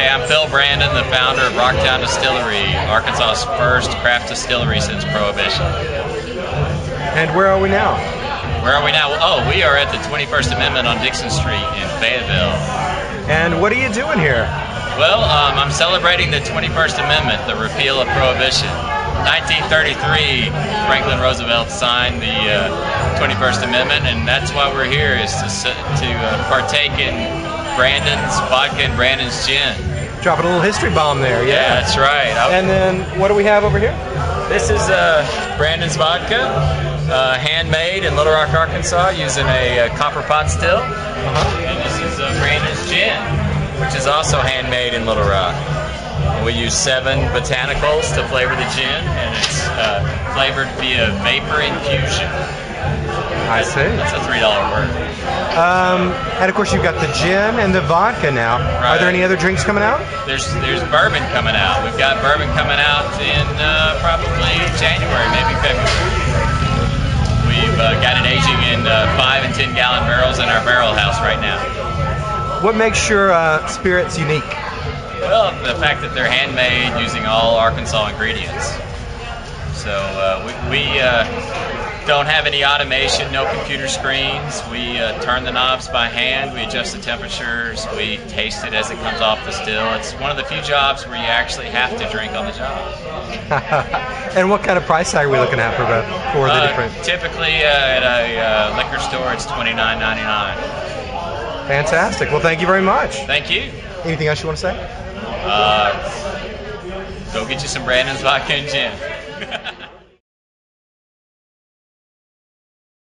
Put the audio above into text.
Hey, I'm Phil Brandon, the founder of Rock Town Distillery, Arkansas's first craft distillery since Prohibition. And where are we now? Where are we now? Oh, we are at the 21st Amendment on Dixon Street in Fayetteville. And what are you doing here? Well, um, I'm celebrating the 21st Amendment, the repeal of Prohibition. 1933, Franklin Roosevelt signed the uh, 21st Amendment, and that's why we're here, is to, to uh, partake in Brandon's vodka and Brandon's gin. Dropping a little history bomb there, yeah. Yeah, that's right. I- And then what do we have over here? This is uh, Brandon's vodka, uh, handmade in Little Rock, Arkansas, using a, uh copper pot still. Uh-huh. And this is uh, Brandon's gin, which is also handmade in Little Rock. We use seven botanicals to flavor the gin, and it's uh, flavored via vapor infusion. I see. That's a three dollar word. Um, and of course, you've got the gin and the vodka now. Are there any other drinks coming out? There's there's bourbon coming out. We've got bourbon coming out in uh, probably January, maybe February. We've uh, got it aging in uh, five and ten gallon barrels in our barrel house right now. What makes your uh, spirits unique? Well, the fact that they're handmade using all Arkansas ingredients. So uh, we, we uh, don't have any automation, no computer screens. We uh, turn the knobs by hand. We adjust the temperatures. We taste it as it comes off the still. It's one of the few jobs where you actually have to drink on the job. and what kind of price tag are we looking at for the for the Uh, different? Typically uh, at a uh, liquor store, it's twenty nine ninety nine. Fantastic. Well, thank you very much. Thank you. Anything else you want to say? Uh, go get you some Brandon's vodka and gin.